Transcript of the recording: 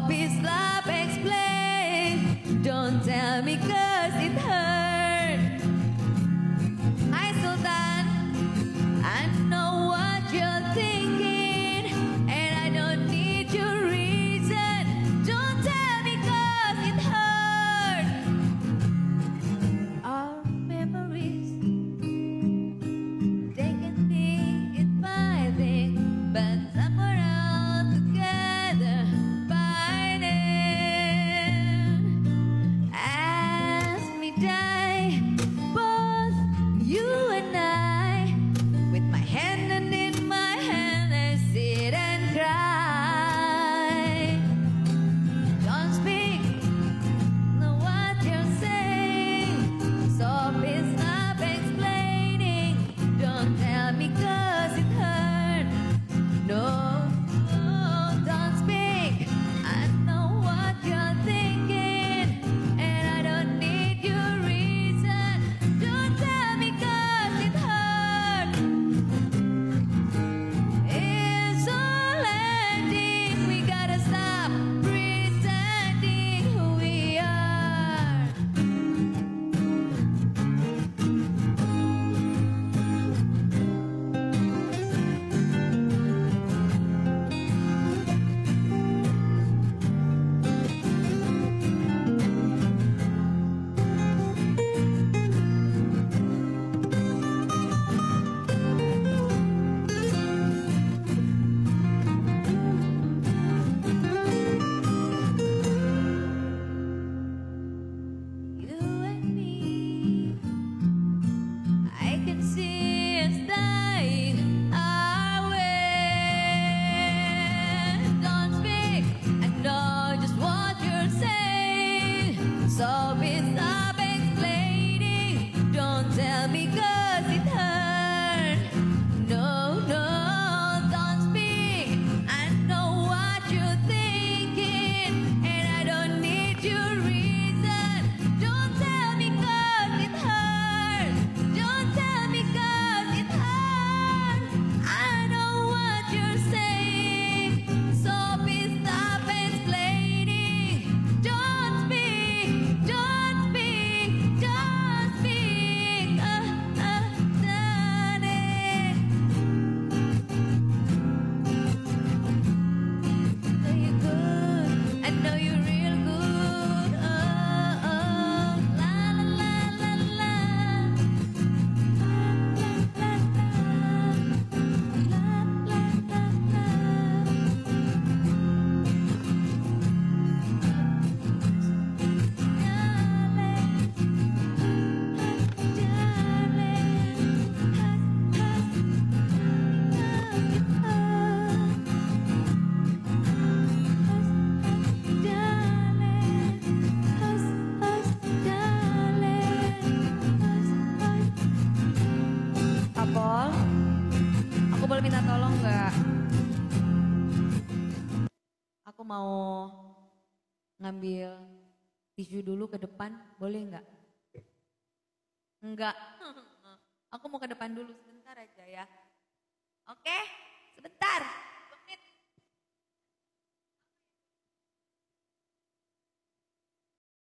be Paul. Aku boleh minta tolong nggak? Aku mau ngambil tisu dulu ke depan, boleh nggak? Enggak. Aku mau ke depan dulu sebentar aja ya. Oke, sebentar.